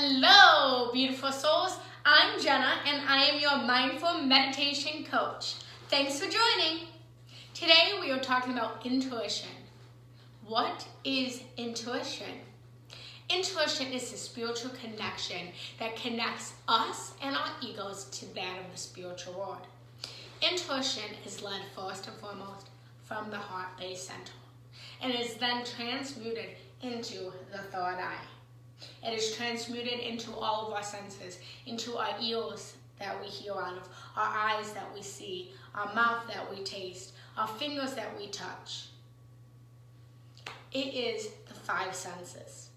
Hello, beautiful souls. I'm Genna, and I am your mindful meditation coach. Thanks for joining. Today, we are talking about intuition. What is intuition? Intuition is the spiritual connection that connects us and our egos to that of the spiritual world. Intuition is led first and foremost from the heart-based center and is then transmuted into the third eye. It is transmuted into all of our senses, into our ears that we hear out of, our eyes that we see, our mouth that we taste, our fingers that we touch. It is the five senses.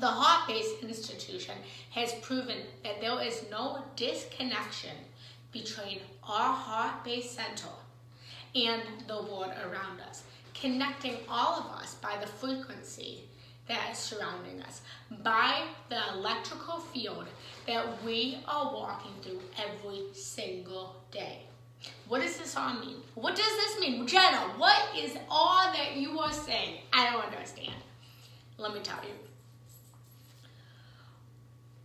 The heart-based institution has proven that there is no disconnection between our heart-based center and the world around us, connecting all of us by the frequency that is surrounding us, by the electrical field that we are walking through every single day. What does this all mean? What does this mean? Genna, what is all that you are saying? I don't understand. Let me tell you.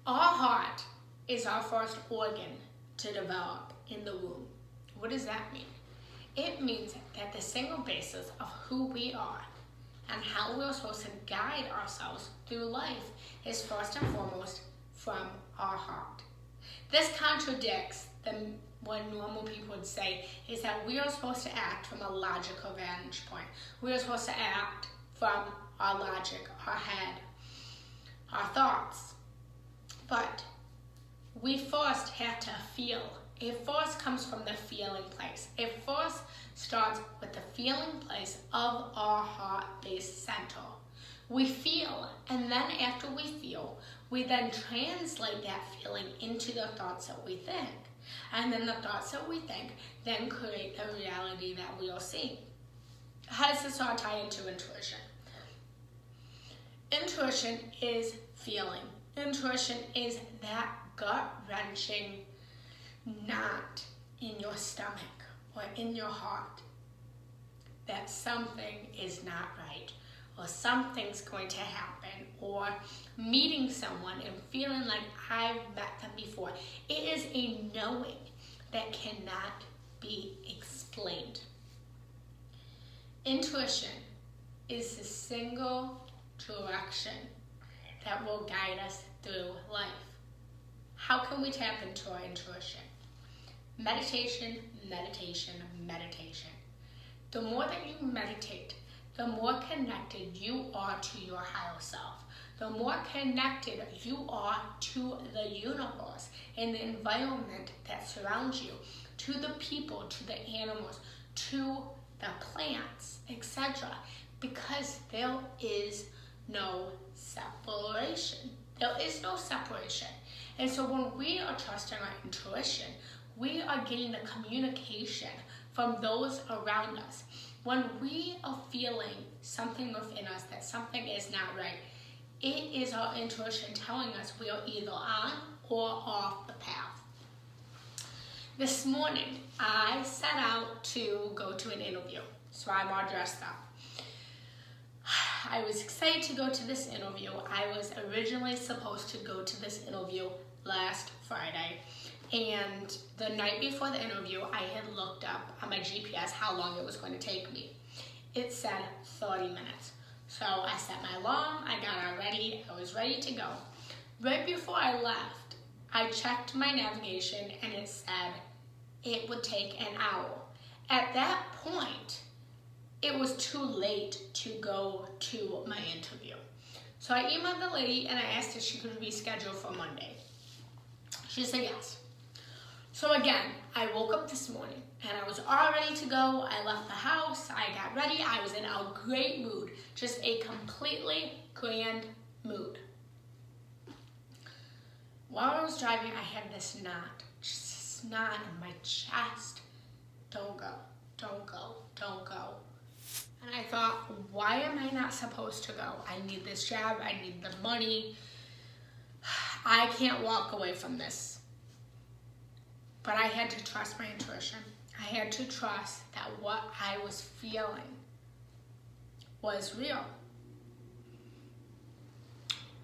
Our heart is our first organ to develop in the womb. What does that mean? It means that the single basis of who we are and how we're supposed to guide ourselves through life is first and foremost from our heart. This contradicts the, what normal people would say is that we are supposed to act from a logical vantage point. We are supposed to act from our logic, our head, our thoughts. But we first have to feel. It force comes from the feeling place. It force starts with the feeling place of our heart-based center. We feel, and then after we feel, we then translate that feeling into the thoughts that we think. And then the thoughts that we think then create the reality that we are seeing. How does this all tie into intuition? Intuition is feeling. Intuition is that gut-wrenching knot in your stomach or in your heart that something is not right or something's going to happen or meeting someone and feeling like I've met them before. It is a knowing that cannot be explained. Intuition is the single direction that will guide us through life. How can we tap into our intuition? Meditation, meditation, meditation. The more that you meditate, the more connected you are to your higher self. The more connected you are to the universe and the environment that surrounds you, to the people, to the animals, to the plants, etc. Because there is no separation. There is no separation. And so when we are trusting our intuition, we are getting the communication from those around us. When we are feeling something within us that something is not right, it is our intuition telling us we are either on or off the path. This morning, I set out to go to an interview, so I'm all dressed up. I was excited to go to this interview. I was originally supposed to go to this interview last Friday, and the night before the interview, I had looked up on my GPS how long it was going to take me. It said 30 minutes. So I set my alarm, I got all ready, I was ready to go. Right before I left, I checked my navigation and it said it would take an hour. At that point, it was too late to go to my interview. So I emailed the lady and I asked if she could reschedule for Monday. She said yes. So again, I woke up this morning and I was all ready to go. I left the house, I got ready. I was in a great mood, just a completely grand mood. While I was driving, I had this knot, just this knot in my chest. Don't go, don't go, don't go. And I thought, why am I not supposed to go? I need this job, I need the money. I can't walk away from this. But I had to trust my intuition. I had to trust that what I was feeling was real.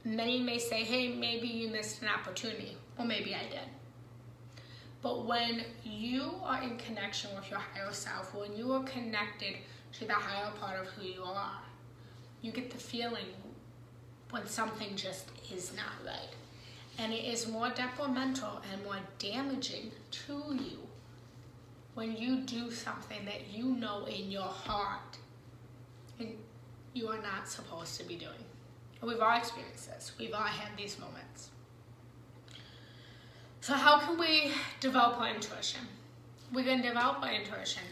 many may say, hey, maybe you missed an opportunity, or maybe I did. But when you are in connection with your higher self, when you are connected to the higher part of who you are, you get the feeling when something just is not right. And it is more detrimental and more damaging to you when you do something that you know in your heart you are not supposed to be doing. And we've all experienced this. We've all had these moments. So how can we develop our intuition? We can develop our intuition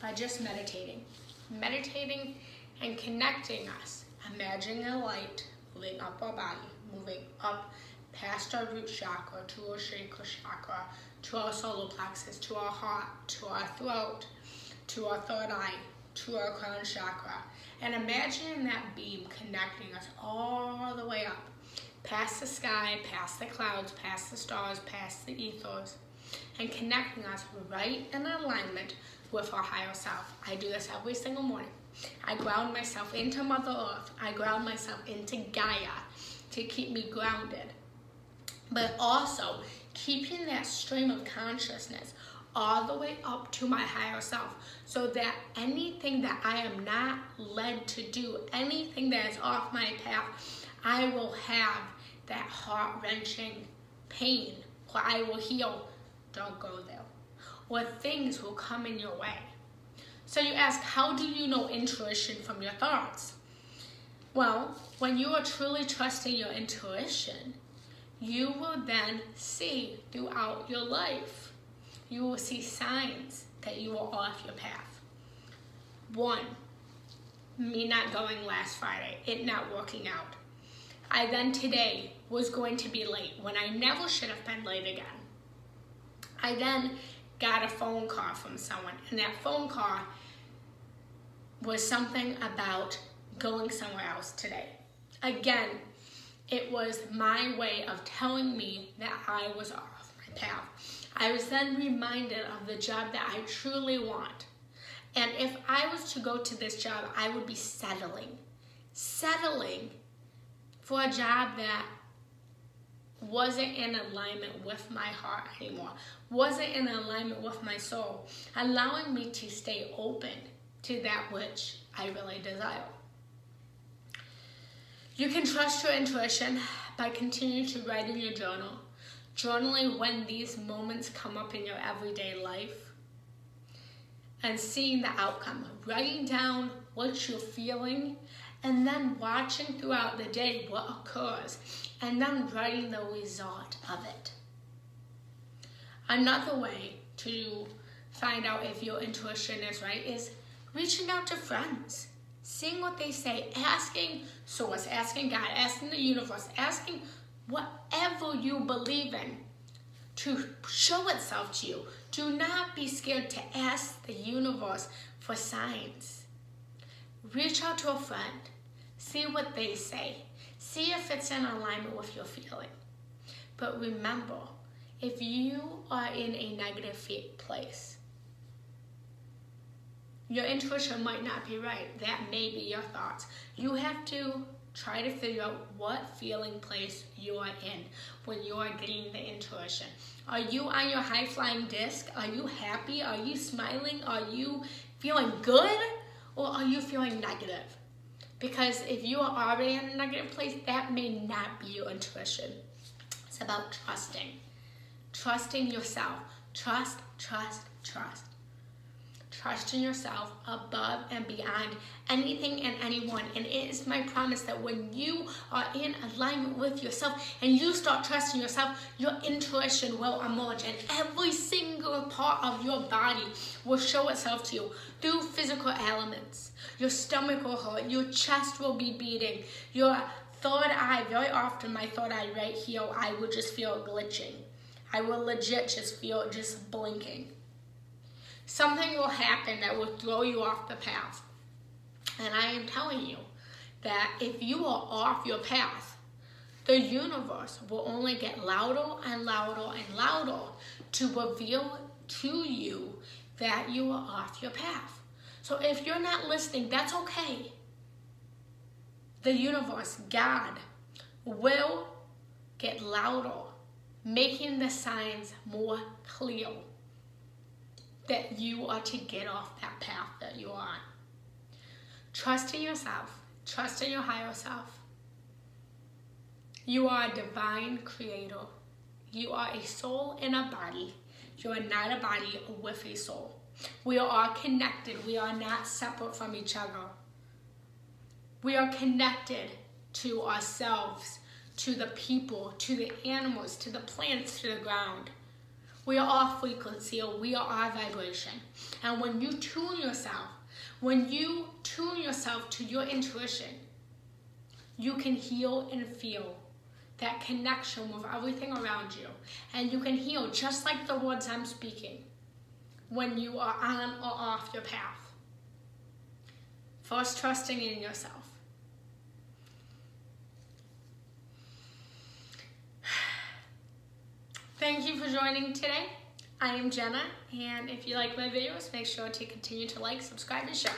by just meditating. Meditating and connecting us. Imagining a light moving up our body, moving up past our root chakra to our sacral chakra, to our solar plexus, to our heart, to our throat, to our third eye, to our crown chakra. And imagine that beam connecting us all the way up, past the sky, past the clouds, past the stars, past the ethers, and connecting us right in alignment with our higher self. I do this every single morning. I ground myself into Mother Earth. I ground myself into Gaia to keep me grounded. But also keeping that stream of consciousness all the way up to my higher self so that anything that I am not led to do, anything that is off my path, I will have that heart-wrenching pain or I will heal. Don't go there. Or things will come in your way. So you ask, how do you know intuition from your thoughts? Well, when you are truly trusting your intuition, you will then see throughout your life, you will see signs that you are off your path. One, me not going last Friday, it not working out. I then today was going to be late when I never should have been late again. I then got a phone call from someone and that phone call was something about going somewhere else today. Again, it was my way of telling me that I was off my path. I was then reminded of the job that I truly want. And if I was to go to this job, I would be settling. Settling for a job that wasn't in alignment with my heart anymore, wasn't in alignment with my soul, allowing me to stay open to that which I really desire. You can trust your intuition by continuing to write in your journal. Journaling when these moments come up in your everyday life and seeing the outcome. Writing down what you're feeling and then watching throughout the day what occurs and then writing the result of it. Another way to find out if your intuition is right is reaching out to friends, seeing what they say, asking source, asking God, asking the universe, asking whatever you believe in to show itself to you. Do not be scared to ask the universe for signs. Reach out to a friend, see what they say, see if it's in alignment with your feeling. But remember, if you are in a negative place, your intuition might not be right. That may be your thoughts. You have to try to figure out what feeling place you are in when you are getting the intuition. Are you on your high flying disc? Are you happy? Are you smiling? Are you feeling good? Or are you feeling negative? Because if you are already in a negative place, that may not be your intuition. It's about trusting. Trusting yourself. Trust, trust, trust. Trust in yourself above and beyond anything and anyone. And it is my promise that when you are in alignment with yourself and you start trusting yourself, your intuition will emerge and every single part of your body will show itself to you through physical elements. Your stomach will hurt, your chest will be beating, your third eye, very often my third eye right here, I would just feel glitching. I will legit just feel just blinking something will happen that will throw you off the path. And I am telling you that if you are off your path, the universe will only get louder and louder and louder to reveal to you that you are off your path. So if you're not listening, that's okay. The universe, God, will get louder, making the signs more clear that you are to get off that path that you are on. Trust in yourself. Trust in your higher self. You are a divine creator. You are a soul in a body. You are not a body with a soul. We are all connected. We are not separate from each other. We are connected to ourselves, to the people, to the animals, to the plants, to the ground. We are all frequency or we are all vibration. And when you tune yourself, when you tune yourself to your intuition, you can heal and feel that connection with everything around you. And you can heal just like the words I'm speaking when you are on or off your path. First, trusting in yourself. Thank you for joining today. I am Genna, and if you like my videos, make sure to continue to like, subscribe, and share.